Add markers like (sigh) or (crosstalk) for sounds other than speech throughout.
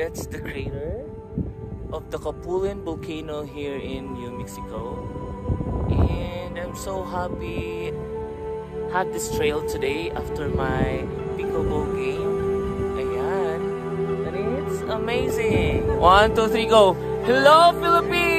that's the crater of the Capulin volcano here in New Mexico. And I'm so happy had this trail today after my pickleball game. Ayan. And it's amazing. One, two, three, go. Hello, Philippines!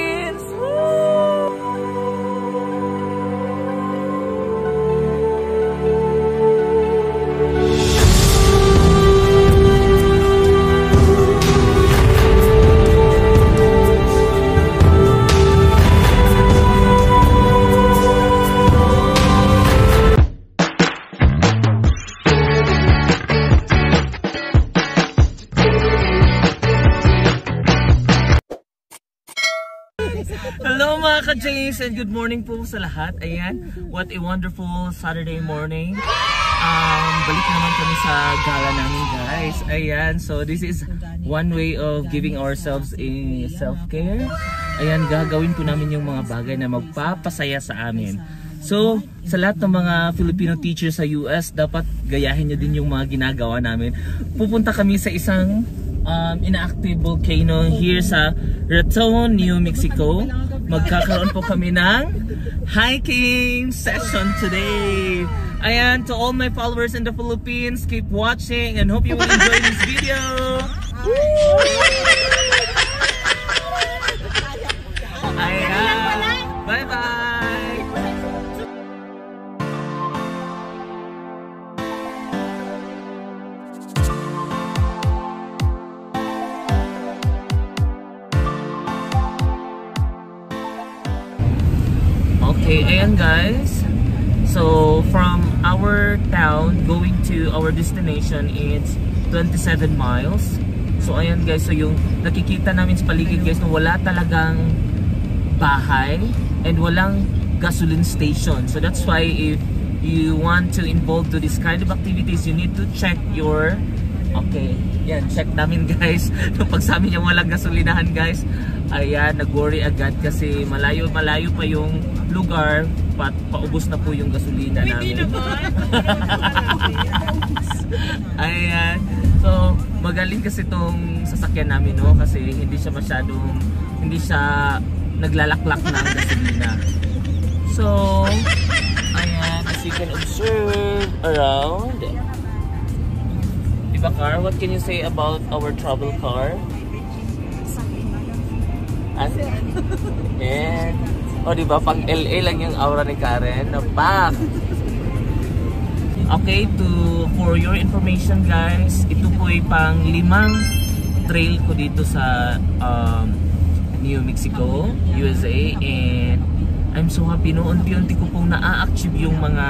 ka-James and good morning po sa lahat. Ayan, what a wonderful Saturday morning. Um, balik naman kami sa gala namin guys. Ayan, so this is one way of giving ourselves a self-care. Ayan, gagawin po namin yung mga bagay na magpapasaya sa amin. So, sa lahat ng mga Filipino teachers sa US, dapat gayahin nyo din yung mga ginagawa namin. Pupunta kami sa isang um, inactive volcano here sa Raton, New Mexico. Magkakaroon po kami ng hiking session today. Ayan, to all my followers in the Philippines, keep watching and hope you will enjoy this video. Ayan, bye-bye! Okay, ayan guys. So, from our town going to our destination, it's 27 miles. So, ayan guys. So, yung nakikita namin sa paligid guys, na wala talagang bahay and walang gasoline station. So, that's why if you want to involve to this kind of activities, you need to check your Okay, yan, check namin (laughs) guys. Pag sa amin yung walang gasolinahan guys, ayan, nag-worry agad kasi malayo-malayo pa yung lugar, pa paubos na po yung gasolina Hindi namin. naman. (laughs) ayan, so magaling kasi tong sasakyan namin no, kasi hindi siya masyadong, hindi siya naglalaklak ng gasolina. So, ayan, as you can observe around, Diba car? What can you say about our travel car? Ano? And, o diba, pang LA lang yung aura ni Karen. Na pack! Okay, to for your information guys, ito po ay pang limang trail ko dito sa um, New Mexico, USA and I'm so happy no unti-unti ko pong na-achieve yung mga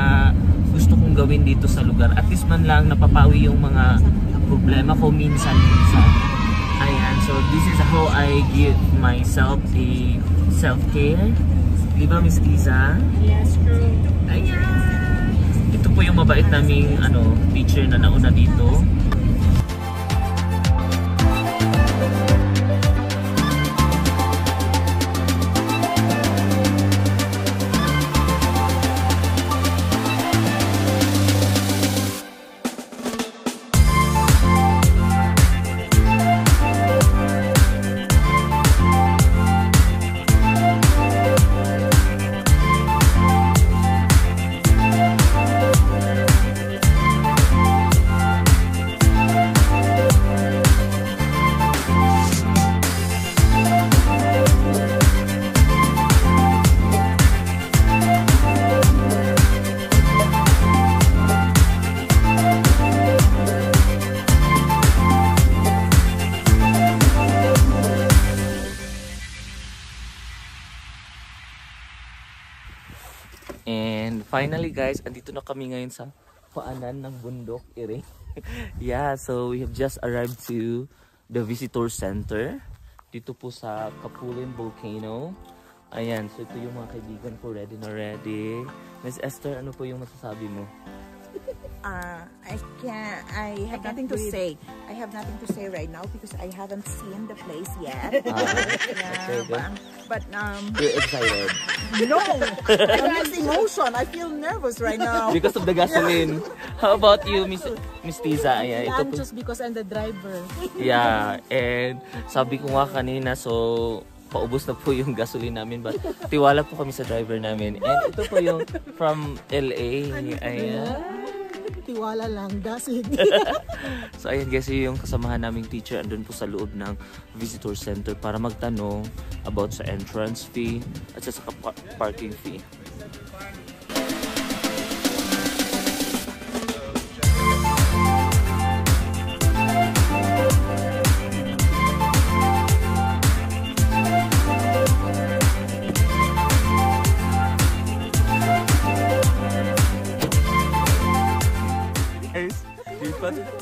gusto kong gawin dito sa lugar. At least man lang napapawi yung mga problema ko minsan-minsan. Ayan, so this is how I give myself a self-care. Di ba, Miss Liza? Yes, true. Ayan! Ito po yung mabait naming ano, teacher na nauna dito. And finally guys, andito na kami ngayon sa paanan ng bundok, Ire. (laughs) yeah, so we have just arrived to the visitor center. Dito po sa Capulin Volcano. Ayan, so ito yung mga kaibigan ko ready na ready. Miss Esther, ano po yung masasabi mo? Uh, I can I have nothing to say. I have nothing to say right now because I haven't seen the place yet. Ah, yeah, okay, but, but um, You're excited (laughs) no, I mixed emotion. I feel nervous right now. (laughs) because of the gasoline. (laughs) How about you, Miss Miss Tiza? Ayan, ito I'm po. just because I'm the driver. Yeah, and sabi ko nga kanina, so paubos na po yung gasoline namin but tiwala po kami sa driver namin. And ito po yung from LA. Ayan. Tiwala lang, dasig. (laughs) (laughs) So ayan guys, yun yung kasamahan naming teacher andun po sa loob ng visitor center para magtanong about sa entrance fee at sa pa- parking fee.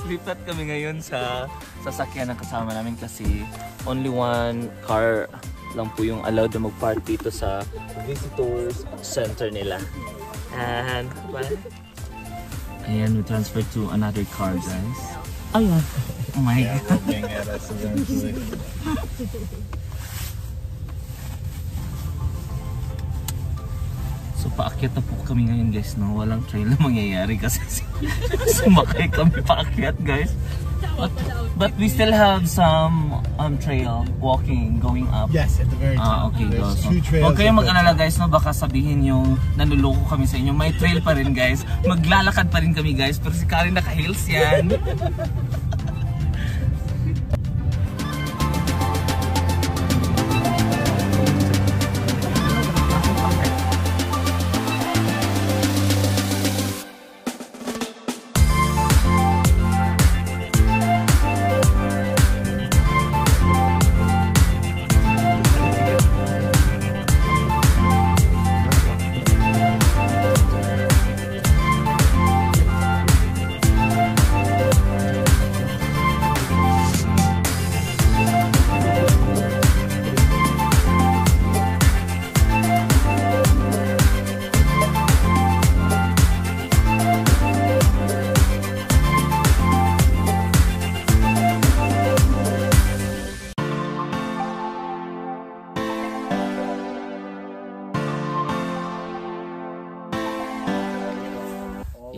Lipat kami ngayon sa sasakyan ng kasama namin kasi only one car lang po yung allowed na mag-park dito sa visitors center nila. And, well, ayan, we transfer to another car, guys. Ayan. Oh my God. (laughs) So paakyat na po kami ngayon guys no. Walang trail na mangyayari kasi (laughs) sumakay kami paakyat guys. But, but we still have some um, trail walking going up. Yes, at the very Ah, top. okay, There's. So, two trails. Huwag kayong mag-alala guys, no? Baka sabihin yung nanuloko kami sa inyo. May trail pa rin guys. Maglalakad pa rin kami guys. Pero si Karen naka-heels yan. (laughs)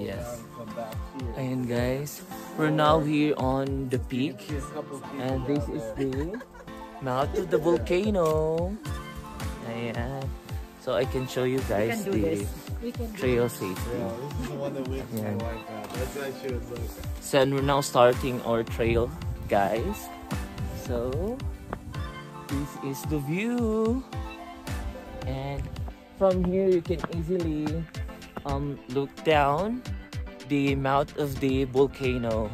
Yes. Come back here. Ayan guys, we're now here on the peak. See a couple people And this is the mouth of the volcano. Ayan. So I can show you guys the this. We can do trail safety. Yeah, this is the one that wakes Yeah. my wife. That's actually what So and we're now starting our trail, guys. So this is the view, and from here you can easily um, look down the mouth of the volcano.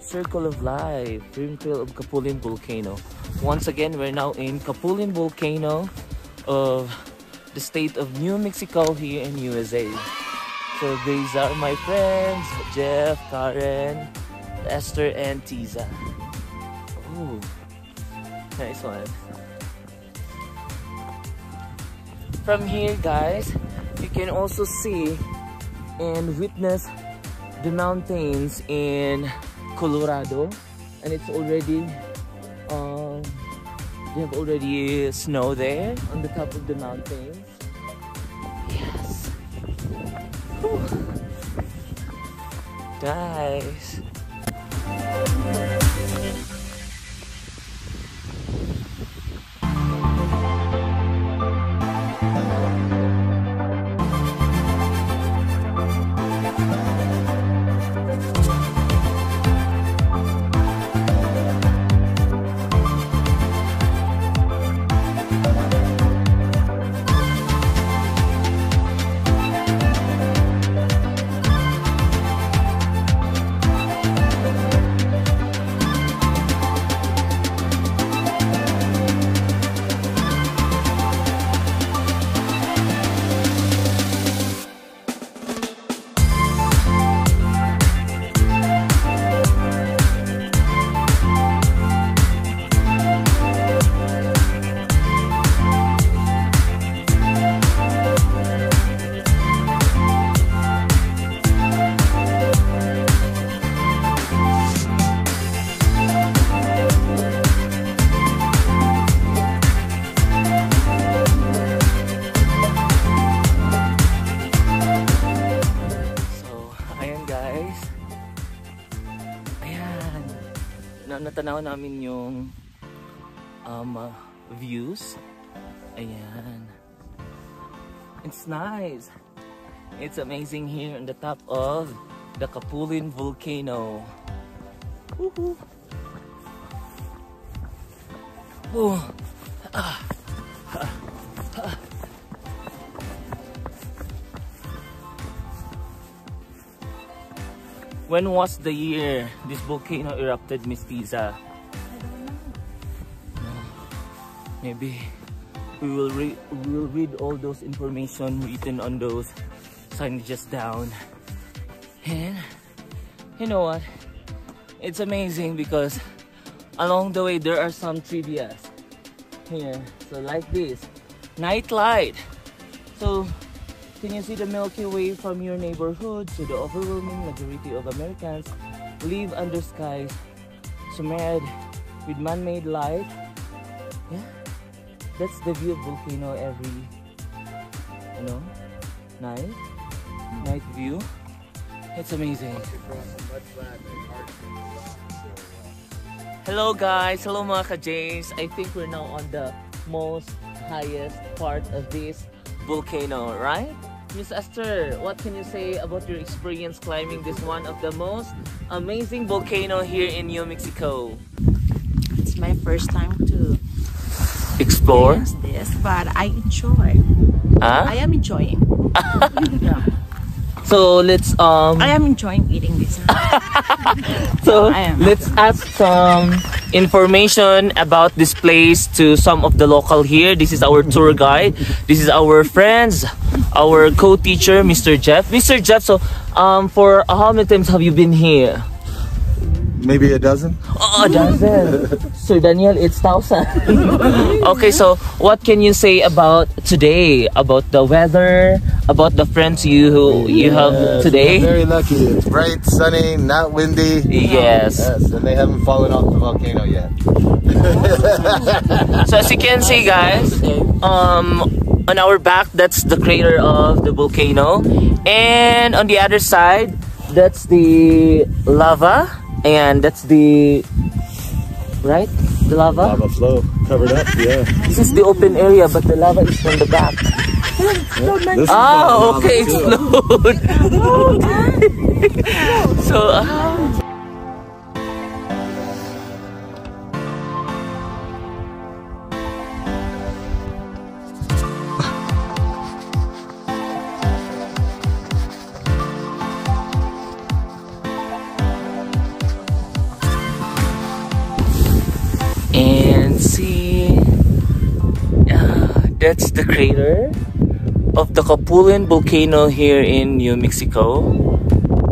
Circle of Life, Dream Trail of Capulin Volcano. Once again, we're now in Capulin Volcano of the state of New Mexico here in USA. So these are my friends, Jeff, Karen, Esther, and Tiza. Ooh, nice one. From here, guys, you can also see and witness the mountains in Colorado, and it's already um, they have already snow there on the top of the mountains. Yes. Whew. Nice. Na natanaw namin yung um, uh, views. Ayan. It's nice. It's amazing here on the top of the Kapulin volcano. Woohoo! Oh. Ah. Ah. Ah. When was the year this volcano erupted, Miss Tiza? Maybe we will read we will read all those information written on those signages down. And you know what? It's amazing because along the way there are some trivias here. So like this, night light. Can you see the Milky Way from your neighborhood? So the overwhelming majority of Americans live under skies smeared with man-made light. Yeah, that's the view of volcano every, you know, night, night view. It's amazing. Hello guys, hello mga ka-James. I think we're now on the most highest part of this volcano, right? Miss Esther, what can you say about your experience climbing this one of the most amazing volcano here in New Mexico? It's my first time to Explore? this, but I enjoy. Huh? I am enjoying. (laughs) Yeah. So let's um I am enjoying eating this. (laughs) so let's ask some information about this place to some of the local here. This is our tour guide. This is our friends, our co-teacher, Mr. Jeff. Mr. Jeff, so um for how many times have you been here? Maybe a dozen? Oh, dozen. (laughs) Sir Daniel, it's thousand. (laughs) okay, so what can you say about today? About the weather? About the friends you who you have today? very lucky. It's bright, sunny, not windy. Yes. Yes, and they haven't fallen off the volcano yet. (laughs) So as you can see, guys, um, on our back, that's the crater of the volcano, and on the other side, that's the lava, and that's the right, the lava. Lava flow covered up, yeah. This is the open area, but the lava is from the back. This is Ah, okay, explode. (laughs) (laughs) so. Uh, and see uh, that's the crater of the Capulin volcano here in New Mexico.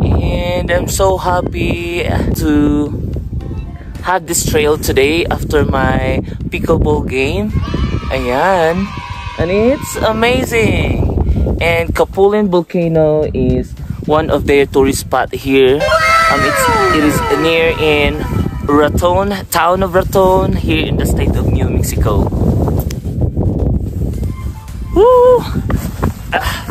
And I'm so happy to have this trail today after my pickleball game. Ayan. And it's amazing. And Capulin volcano is one of their tourist spot here. Um, it's, it is near in Raton, town of Raton, here in the state of New Mexico. Woo! Ah.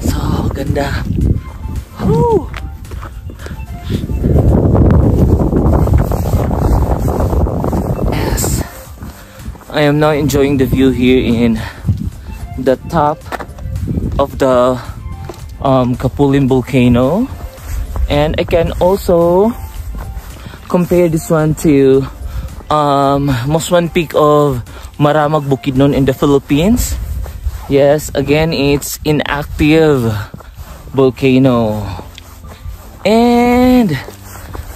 So, ganda. Woo! Yes. I am now enjoying the view here in the top of the um, Capulin volcano. And I can also compare this one to um, Musuan Peak of Maramag Bukidnon in the Philippines. Yes again it's inactive volcano. And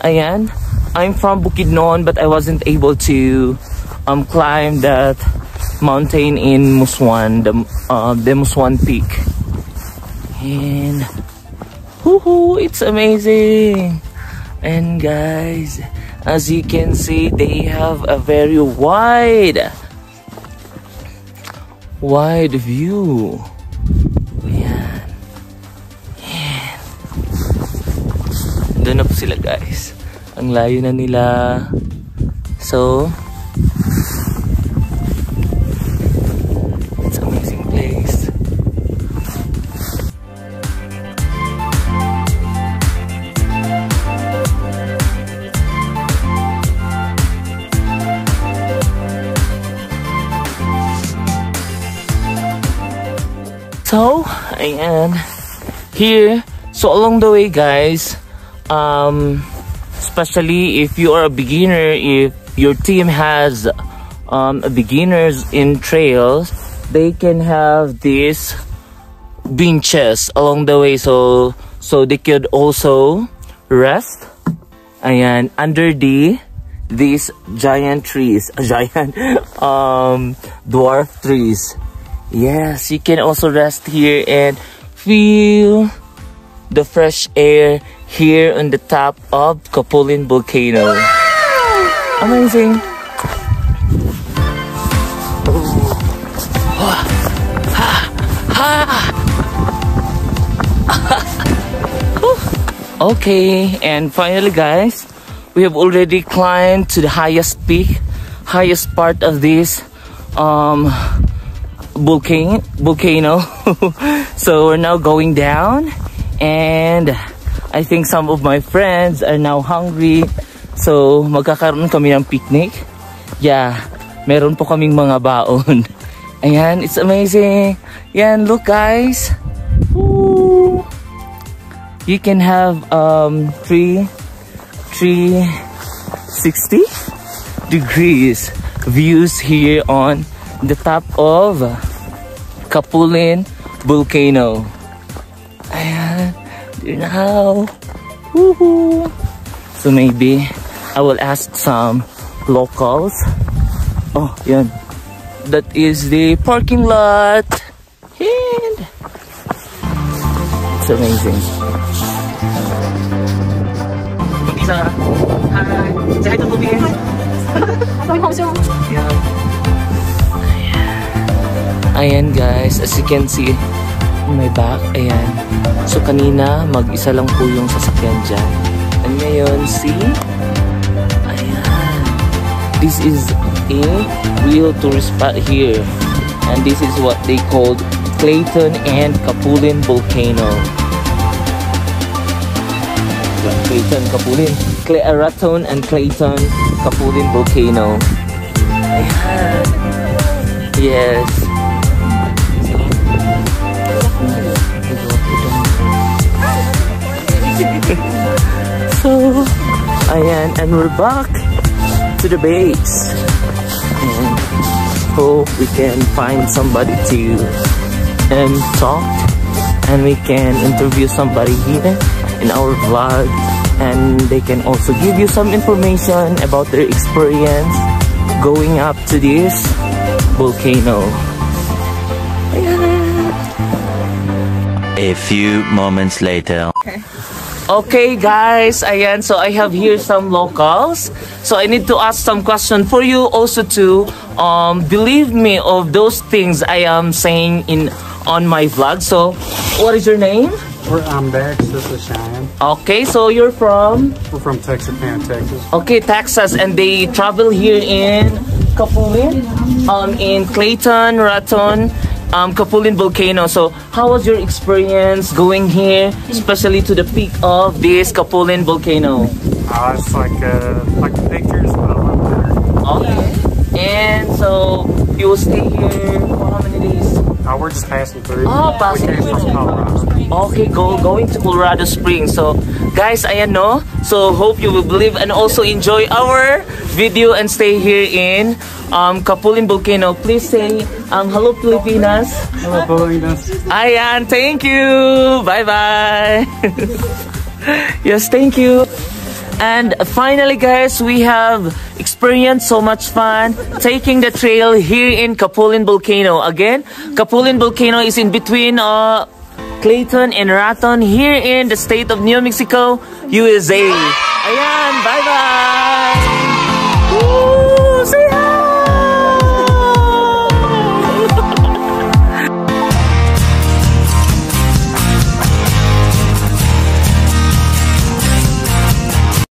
ayan I'm from Bukidnon but I wasn't able to um, climb that mountain in Musuan the, uh, the Musuan Peak and woohoo, it's amazing. And guys, as you can see, they have a very wide, wide view. Ayan. Ayan. Doon na po sila guys. Ang layo na nila. So, Ayan. Here, so along the way guys, um, especially if you are a beginner, if your team has um, beginners in trails, they can have these benches along the way so so they could also rest ayan under the these giant trees (laughs) giant um dwarf trees yes you can also rest here and feel the fresh air here on the top of Capulin volcano. Amazing. (laughs) Okay, and finally guys, we have already climbed to the highest peak, highest part of this um, volcano. volcano. (laughs) so we're now going down and I think some of my friends are now hungry. So magkakaroon kami ng picnic. Yeah, meron po kaming mga baon. (laughs) Ayan, it's amazing. Yan, look guys. You can have um, three, 360 degrees views here on the top of Capulin volcano. Ayan, now. Woohoo! So maybe I will ask some locals. Oh, yan. That is the parking lot. And it's amazing. Lisa. Hi. Say hi to Bobby. Yeah. Ayan guys, as you can see my back, ayan. So kanina, mag-isa lang po yung sasakyan dyan. And ngayon, see? Ayan. This is a real tourist spot here. And this is what they called Clayton and Kapulin Volcano. Clayton Kapulin. Clay Raton and Clayton Kapulin Volcano. Ayan. Yes. So, ayan, and we're back to the base. And hope we can find somebody to and talk and we can interview somebody here in our vlog and they can also give you some information about their experience going up to this volcano. A few moments later. Okay. Okay guys, ayan, so I have here some locals. So I need to ask some question for you also to um, believe me of those things I am saying in on my vlog. So what is your name? We're, I'm Dex. This is Cheyenne. Okay, so you're from? We're from Texarkana, Texas. Okay, Texas, and they travel here in Capulin, um, in Clayton, Raton, um, Capulin volcano. So, how was your experience going here, especially to the peak of this Kapulin volcano? Uh, it's like uh, like the pictures, but a little better. Okay, and so you will stay here for how many days? Uh, we're just passing through. Oh, passing through. Okay, go going to Colorado Springs. So, guys, ayan no. So, hope you will believe and also enjoy our video and stay here in um, Capulin Volcano. Please say um, hello Pilipinas. Hello, Pilipinas. Ayan, thank you. Bye-bye. (laughs) yes, thank you. And finally, guys, we have experienced so much fun taking the trail here in Capulin Volcano. Again, Capulin Volcano is in between uh, Clayton and Raton here in the state of New Mexico, USA. Ayan, bye-bye.